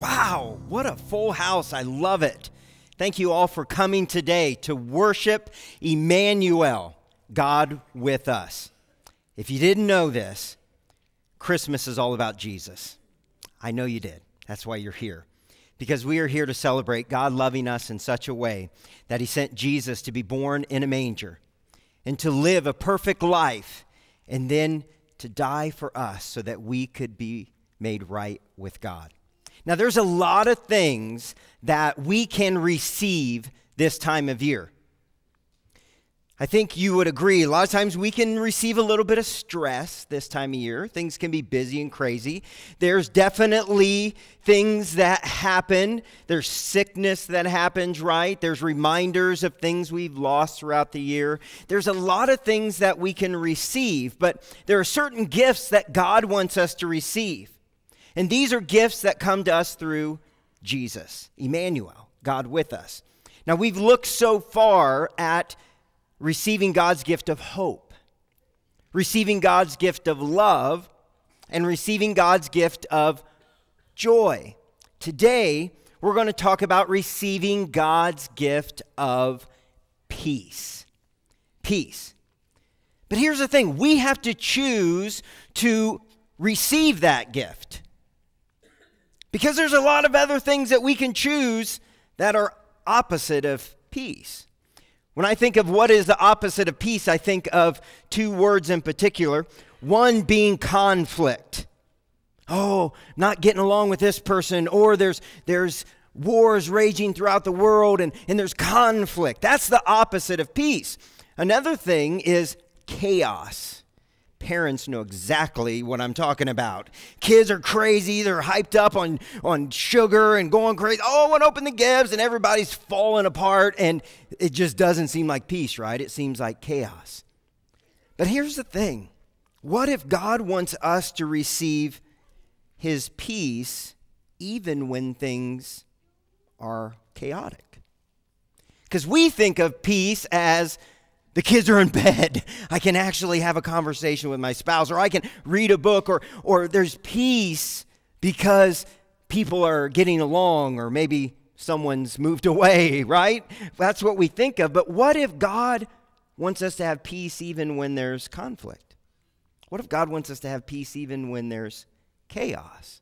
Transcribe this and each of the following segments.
Wow, what a full house. I love it. Thank you all for coming today to worship Emmanuel, God with us. If you didn't know this, Christmas is all about Jesus. I know you did. That's why you're here. Because we are here to celebrate God loving us in such a way that He sent Jesus to be born in a manger and to live a perfect life and then to die for us so that we could be made right with God. Now, there's a lot of things that we can receive this time of year. I think you would agree. A lot of times we can receive a little bit of stress this time of year. Things can be busy and crazy. There's definitely things that happen. There's sickness that happens, right? There's reminders of things we've lost throughout the year. There's a lot of things that we can receive, but there are certain gifts that God wants us to receive. And these are gifts that come to us through Jesus, Emmanuel, God with us. Now, we've looked so far at receiving God's gift of hope, receiving God's gift of love, and receiving God's gift of joy. Today, we're going to talk about receiving God's gift of peace. Peace. But here's the thing we have to choose to receive that gift. Because there's a lot of other things that we can choose that are opposite of peace. When I think of what is the opposite of peace, I think of two words in particular. One being conflict. Oh, not getting along with this person, or there's, there's wars raging throughout the world and, and there's conflict. That's the opposite of peace. Another thing is chaos parents know exactly what I'm talking about. Kids are crazy, they're hyped up on, on sugar and going crazy. Oh, I want to open the gifts, and everybody's falling apart, and it just doesn't seem like peace, right? It seems like chaos. But here's the thing what if God wants us to receive his peace even when things are chaotic? Because we think of peace as the kids are in bed. I can actually have a conversation with my spouse, or I can read a book, or, or there's peace because people are getting along, or maybe someone's moved away, right? That's what we think of. But what if God wants us to have peace even when there's conflict? What if God wants us to have peace even when there's chaos?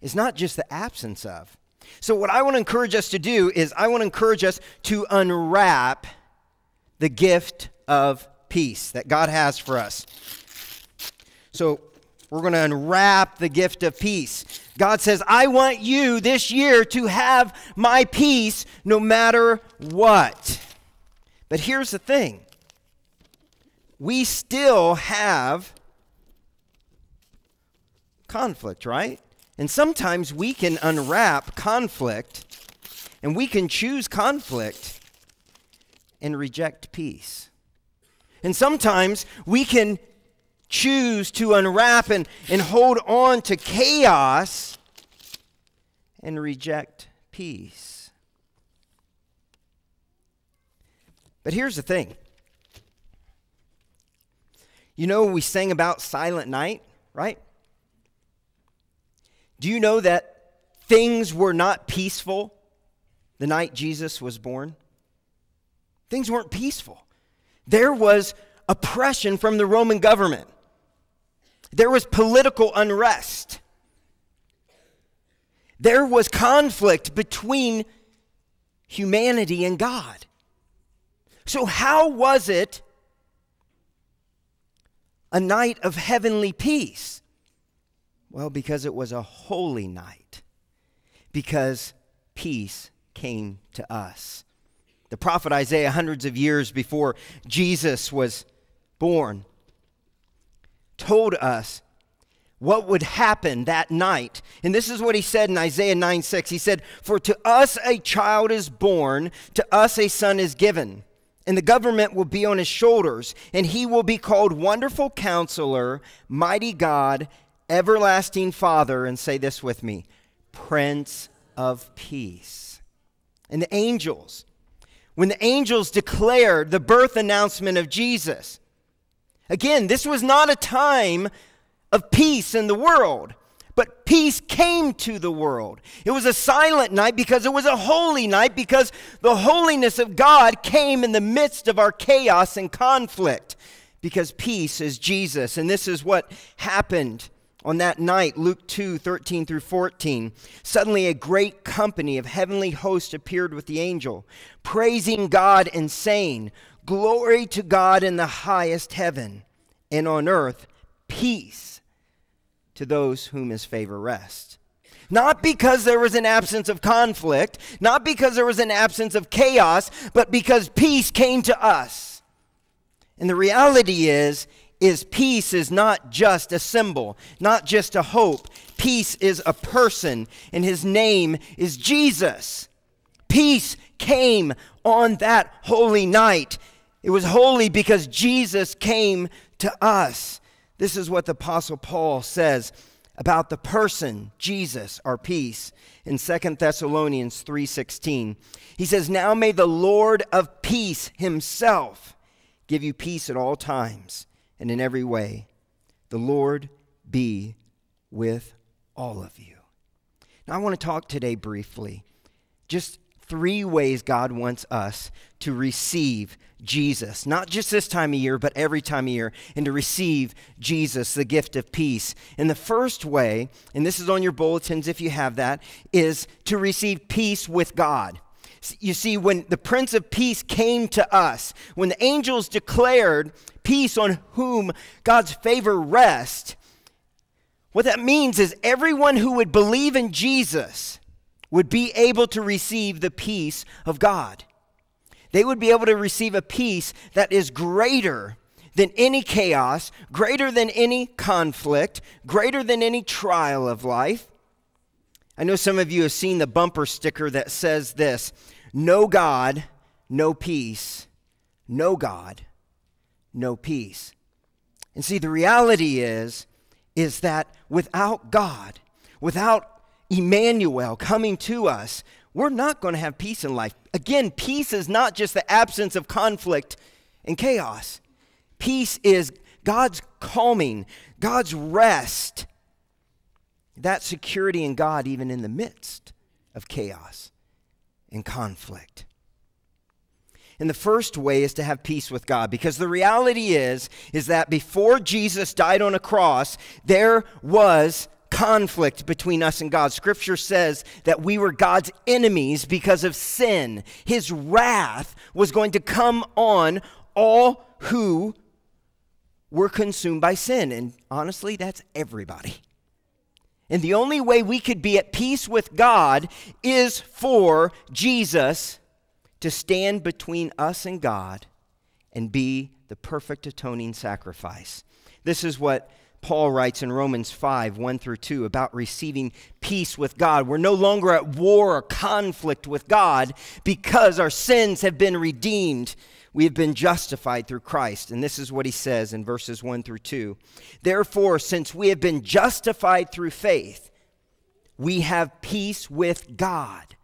It's not just the absence of. So, what I want to encourage us to do is, I want to encourage us to unwrap the gift of peace that God has for us. So we're going to unwrap the gift of peace. God says, I want you this year to have my peace no matter what. But here's the thing we still have conflict, right? And sometimes we can unwrap conflict and we can choose conflict and reject peace. And sometimes we can choose to unwrap and, and hold on to chaos and reject peace. But here's the thing. You know, we sang about Silent Night, right? Do you know that things were not peaceful the night Jesus was born? Things weren't peaceful. There was oppression from the Roman government, there was political unrest, there was conflict between humanity and God. So, how was it a night of heavenly peace? Well, because it was a holy night, because peace came to us. The prophet Isaiah, hundreds of years before Jesus was born, told us what would happen that night. And this is what he said in Isaiah 9 6. He said, For to us a child is born, to us a son is given, and the government will be on his shoulders, and he will be called Wonderful Counselor, Mighty God, Everlasting Father, and say this with me Prince of Peace. And the angels, when the angels declared the birth announcement of Jesus. Again, this was not a time of peace in the world, but peace came to the world. It was a silent night because it was a holy night because the holiness of God came in the midst of our chaos and conflict because peace is Jesus. And this is what happened on that night, Luke 2 13 through 14. Suddenly, a great company of heavenly hosts appeared with the angel, praising God and saying, Glory to God in the highest heaven, and on earth, peace to those whom his favor rests. Not because there was an absence of conflict, not because there was an absence of chaos, but because peace came to us. And the reality is, is peace is not just a symbol, not just a hope. Peace is a person, and his name is Jesus. Peace came on that holy night. It was holy because Jesus came to us. This is what the Apostle Paul says about the person, Jesus, our peace, in Second Thessalonians 3:16. He says, "Now may the Lord of peace himself give you peace at all times and in every way. The Lord be with all of you." Now I want to talk today briefly just three ways God wants us to receive Jesus, not just this time of year, but every time of year, and to receive Jesus, the gift of peace. And the first way, and this is on your bulletins if you have that, is to receive peace with God. You see, when the Prince of Peace came to us, when the angels declared peace on whom God's favor rests, what that means is everyone who would believe in Jesus would be able to receive the peace of God. They would be able to receive a peace that is greater than any chaos, greater than any conflict, greater than any trial of life. I know some of you have seen the bumper sticker that says this No God, no peace. No God, no peace. And see, the reality is, is that without God, without Emmanuel coming to us, we're not going to have peace in life. Again, peace is not just the absence of conflict and chaos. Peace is God's calming, God's rest, that security in God, even in the midst of chaos and conflict. And the first way is to have peace with God because the reality is is that before Jesus died on a cross there was conflict between us and God. Scripture says that we were God's enemies because of sin. His wrath was going to come on all who were consumed by sin. And honestly, that's everybody. And the only way we could be at peace with God is for Jesus to stand between us and God and be the perfect atoning sacrifice. This is what Paul writes in Romans 5 1 through 2 about receiving peace with God. We're no longer at war or conflict with God because our sins have been redeemed. We have been justified through Christ. And this is what he says in verses 1 through 2. Therefore, since we have been justified through faith, we have peace with God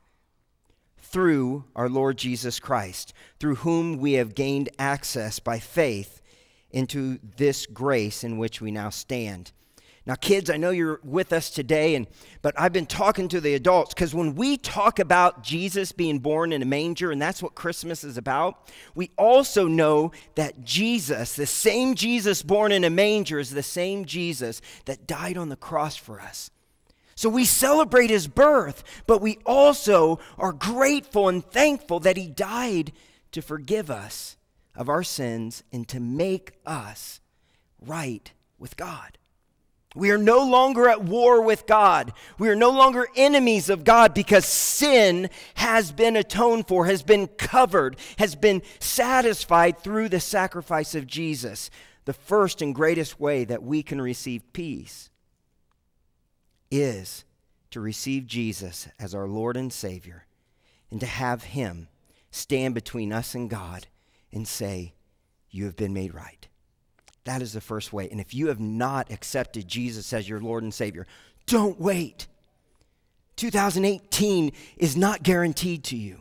through our Lord Jesus Christ, through whom we have gained access by faith into this grace in which we now stand. Now, kids, I know you're with us today, and, but I've been talking to the adults because when we talk about Jesus being born in a manger, and that's what Christmas is about, we also know that Jesus, the same Jesus born in a manger, is the same Jesus that died on the cross for us. So we celebrate his birth, but we also are grateful and thankful that he died to forgive us of our sins and to make us right with God. We are no longer at war with God. We are no longer enemies of God because sin has been atoned for, has been covered, has been satisfied through the sacrifice of Jesus. The first and greatest way that we can receive peace is to receive Jesus as our Lord and Savior and to have Him stand between us and God and say, You have been made right. That is the first way. And if you have not accepted Jesus as your Lord and Savior, don't wait. 2018 is not guaranteed to you.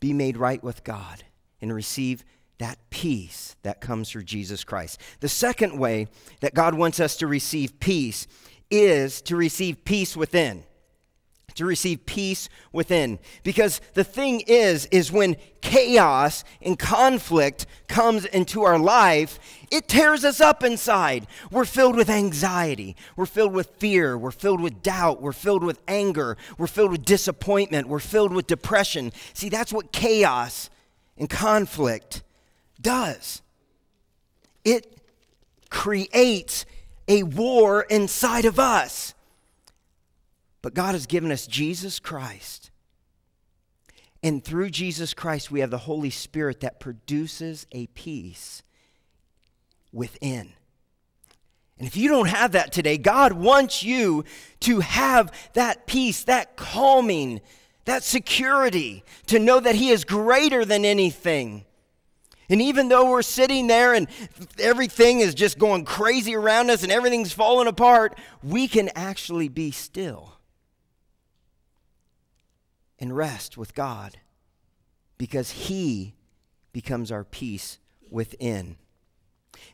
Be made right with God and receive that peace that comes through Jesus Christ. The second way that God wants us to receive peace is to receive peace within to receive peace within. Because the thing is, is when chaos and conflict comes into our life, it tears us up inside. We're filled with anxiety. We're filled with fear. We're filled with doubt. We're filled with anger. We're filled with disappointment. We're filled with depression. See, that's what chaos and conflict does. It creates a war inside of us. But God has given us Jesus Christ. And through Jesus Christ, we have the Holy Spirit that produces a peace within. And if you don't have that today, God wants you to have that peace, that calming, that security, to know that He is greater than anything. And even though we're sitting there and everything is just going crazy around us and everything's falling apart, we can actually be still and rest with God because He becomes our peace within.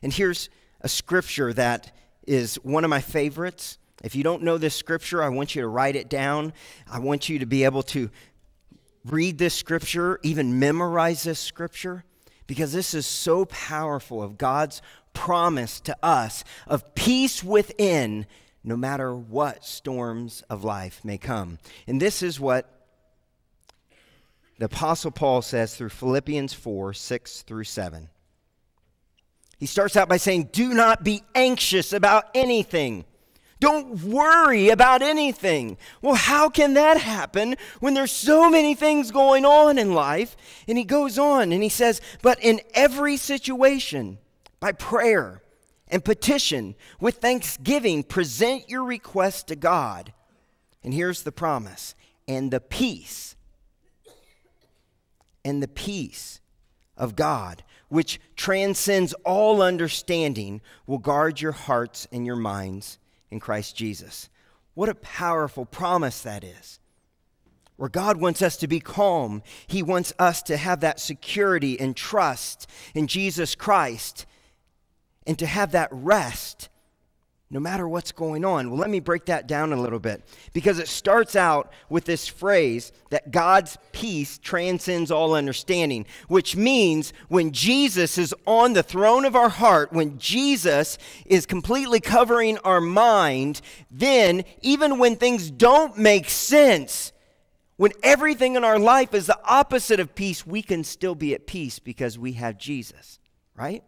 And here's a scripture that is one of my favorites. If you don't know this scripture, I want you to write it down. I want you to be able to read this scripture, even memorize this scripture, because this is so powerful of God's promise to us of peace within no matter what storms of life may come. And this is what the Apostle Paul says through Philippians 4 6 through 7. He starts out by saying, Do not be anxious about anything. Don't worry about anything. Well, how can that happen when there's so many things going on in life? And he goes on and he says, But in every situation, by prayer and petition, with thanksgiving, present your request to God. And here's the promise and the peace and the peace of God, which transcends all understanding, will guard your hearts and your minds in Christ Jesus. What a powerful promise that is. Where God wants us to be calm, He wants us to have that security and trust in Jesus Christ and to have that rest no matter what's going on. Well, let me break that down a little bit because it starts out with this phrase that God's peace transcends all understanding, which means when Jesus is on the throne of our heart, when Jesus is completely covering our mind, then even when things don't make sense, when everything in our life is the opposite of peace, we can still be at peace because we have Jesus, right?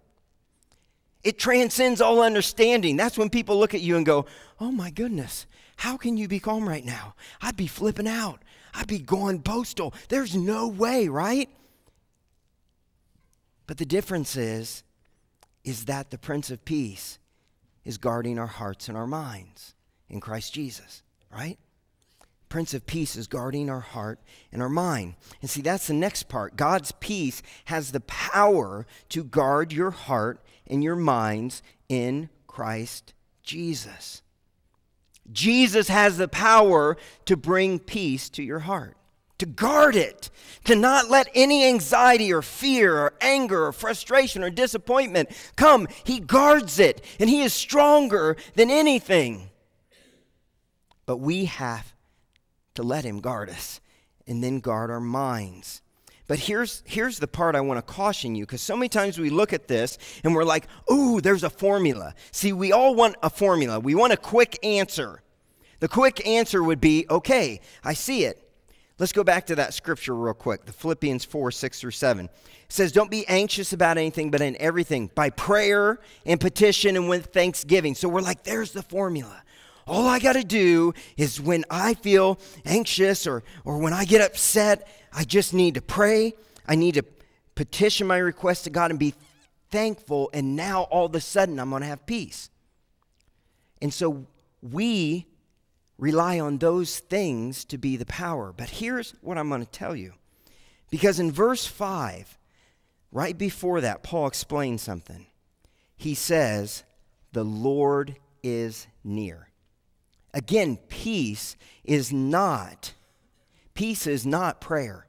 It transcends all understanding. That's when people look at you and go, Oh my goodness, how can you be calm right now? I'd be flipping out. I'd be going postal. There's no way, right? But the difference is, is that the Prince of Peace is guarding our hearts and our minds in Christ Jesus, right? Prince of Peace is guarding our heart and our mind. And see, that's the next part. God's peace has the power to guard your heart and your minds in Christ Jesus. Jesus has the power to bring peace to your heart, to guard it, to not let any anxiety or fear or anger or frustration or disappointment come. He guards it, and He is stronger than anything. But we have to let Him guard us and then guard our minds. But here's, here's the part I want to caution you because so many times we look at this and we're like, oh, there's a formula. See, we all want a formula, we want a quick answer. The quick answer would be, okay, I see it. Let's go back to that scripture real quick, the Philippians 4 6 through 7. It says, Don't be anxious about anything, but in everything, by prayer and petition and with thanksgiving. So we're like, there's the formula. All I got to do is when I feel anxious or, or when I get upset, I just need to pray. I need to petition my request to God and be thankful. And now all of a sudden, I'm going to have peace. And so we rely on those things to be the power. But here's what I'm going to tell you. Because in verse 5, right before that, Paul explains something. He says, The Lord is near. Again, peace is not peace is not prayer.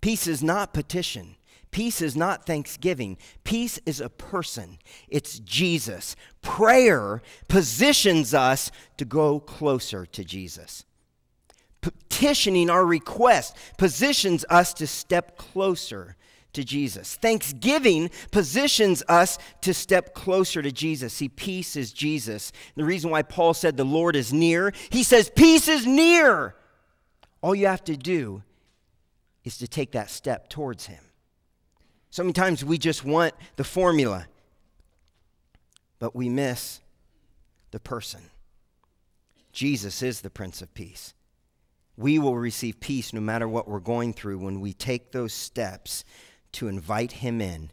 Peace is not petition. Peace is not thanksgiving. Peace is a person. It's Jesus. Prayer positions us to go closer to Jesus. Petitioning our request positions us to step closer to Jesus. Thanksgiving positions us to step closer to Jesus. See, peace is Jesus. The reason why Paul said the Lord is near, he says, Peace is near. All you have to do is to take that step towards him. So many times we just want the formula, but we miss the person. Jesus is the Prince of Peace. We will receive peace no matter what we're going through when we take those steps to invite Him in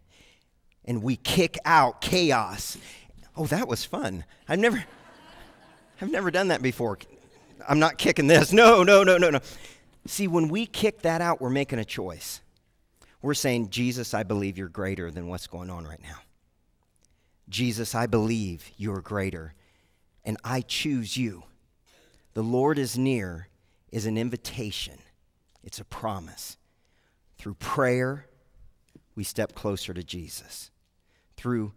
and we kick out chaos. Oh, that was fun. I've never, I've never done that before. I'm not kicking this. No, no, no, no, no. See, when we kick that out, we're making a choice. We're saying, Jesus, I believe you're greater than what's going on right now. Jesus, I believe you're greater, and I choose you. The Lord is near is an invitation, it's a promise. Through prayer, we step closer to Jesus. Through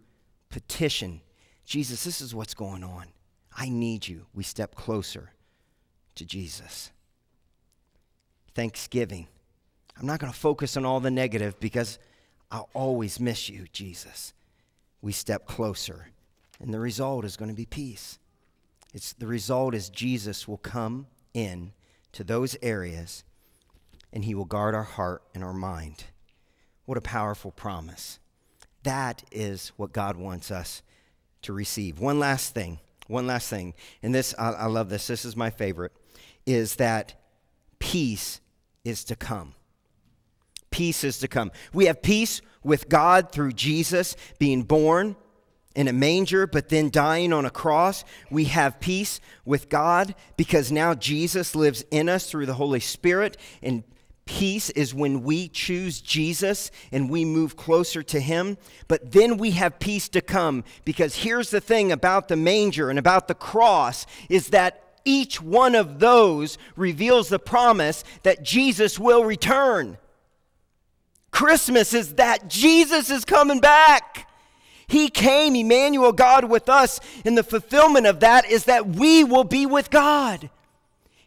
petition, Jesus, this is what's going on. I need you. We step closer to Jesus. Thanksgiving I'm not going to focus on all the negative because I'll always miss you, Jesus. We step closer, and the result is going to be peace. It's, the result is Jesus will come in to those areas and he will guard our heart and our mind. What a powerful promise. That is what God wants us to receive. One last thing, one last thing, and this, I, I love this, this is my favorite, is that peace is to come peace is to come. We have peace with God through Jesus being born in a manger, but then dying on a cross. We have peace with God because now Jesus lives in us through the Holy Spirit. And peace is when we choose Jesus and we move closer to Him. But then we have peace to come because here's the thing about the manger and about the cross is that each one of those reveals the promise that Jesus will return. Christmas is that Jesus is coming back. He came, Emmanuel, God with us, and the fulfillment of that is that we will be with God.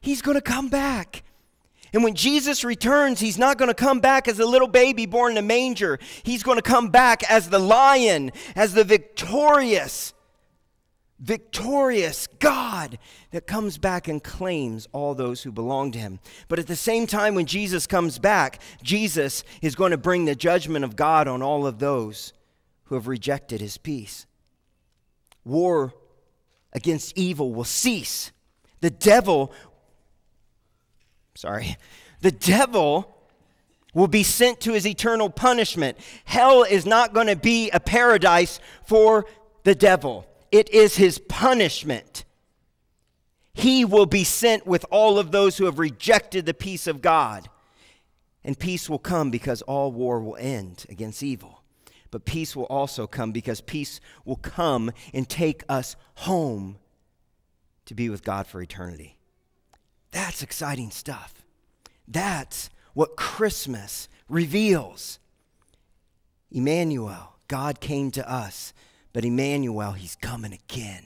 He's going to come back. And when Jesus returns, he's not going to come back as a little baby born in a manger. He's going to come back as the lion, as the victorious victorious God that comes back and claims all those who belong to him. But at the same time, when Jesus comes back, Jesus is going to bring the judgment of God on all of those who have rejected his peace. War against evil will cease. The devil, sorry, the devil will be sent to his eternal punishment. Hell is not going to be a paradise for the devil it is his punishment. He will be sent with all of those who have rejected the peace of God. And peace will come because all war will end against evil. But peace will also come because peace will come and take us home to be with God for eternity. That's exciting stuff. That's what Christmas reveals. Emmanuel, God came to us but Emmanuel, he's coming again.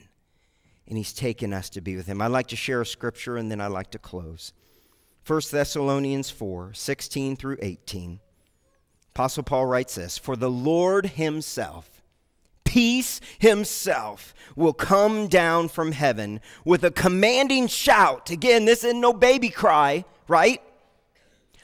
And he's taken us to be with him. I'd like to share a scripture and then I'd like to close. 1 Thessalonians 4 16 through 18. Apostle Paul writes this For the Lord himself, peace himself, will come down from heaven with a commanding shout. Again, this isn't no baby cry, right?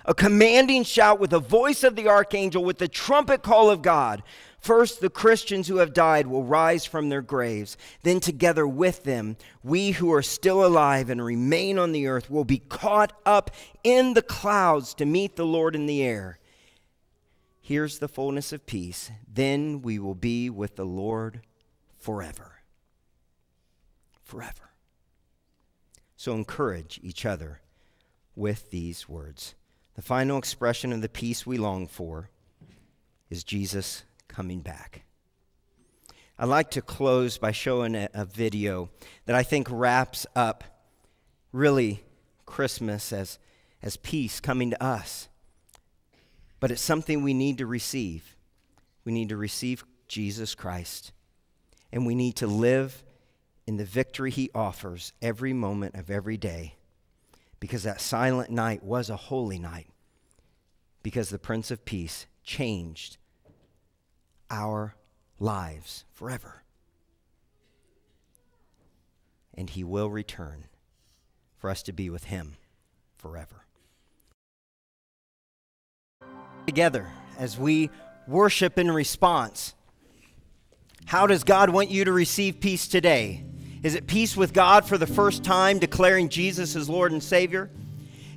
A commanding shout with the voice of the archangel, with the trumpet call of God. First, the Christians who have died will rise from their graves. Then, together with them, we who are still alive and remain on the earth will be caught up in the clouds to meet the Lord in the air. Here's the fullness of peace. Then we will be with the Lord forever. Forever. So encourage each other with these words. The final expression of the peace we long for is Jesus coming back. I'd like to close by showing a, a video that I think wraps up really Christmas as, as peace coming to us. But it's something we need to receive. We need to receive Jesus Christ, and we need to live in the victory he offers every moment of every day because that silent night was a holy night because the Prince of Peace changed our lives forever. And he will return for us to be with him forever. Together as we worship in response. How does God want you to receive peace today? Is it peace with God for the first time, declaring Jesus as Lord and Savior?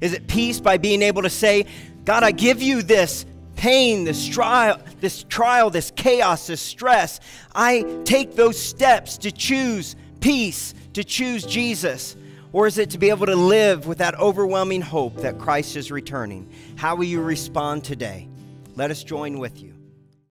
Is it peace by being able to say, God, I give you this pain, this trial, this trial, this chaos, this stress. I take those steps to choose peace, to choose Jesus. Or is it to be able to live with that overwhelming hope that Christ is returning? How will you respond today? Let us join with you.